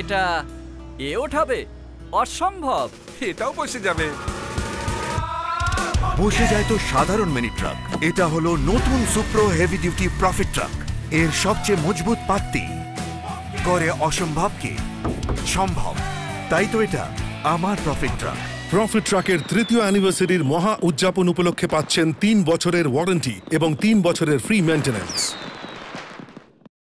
এটা এ ওঠাবে? অসম্ভব। এটাও বসে যাবে। বসে যায় তো সাধারণ মিনি ট্রাক এটা হলো নতুন Supro heavy duty profit truck এর সবচেয়ে মজবুত পাত্তি। করে অসম্ভবকে। সম্ভব। তাই তো এটা আমার প্রফিট ট্রাক প্রফিট ট্রাকের তৃতীয় অ্যানিভার্সারির মহা উদযাপন উপলক্ষে পাচ্ছেন তিন বছরের ওয়ারেন্টি এবং তিন বছরের ফ্রি মেনটেন্যান্স